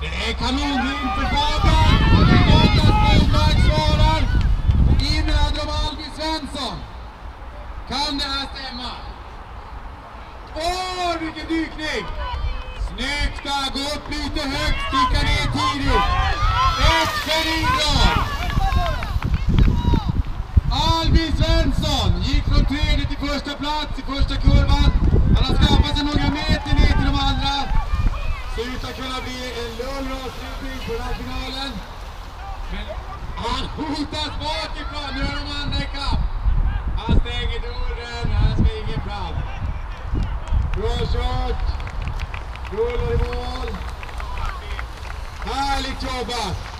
Det är kanonvind för Fabian. Douglas Stenmark svarar. In hade Albin Svensson. Kan det här stämma? Åh, vilken dykning! Snyggt där, gå upp lite högt, sticka ner tidigt. Ett för Albin Svensson gick från tredje till första plats i första kurvan. Han har Ser ut att kunna bli en lugn avslutning på den här finalen. Men han hotas bakifrån, nu är de andra ikapp. Han stänger dörren, han springer fram. Bra kört! Rullar i mål. Härligt jobbat!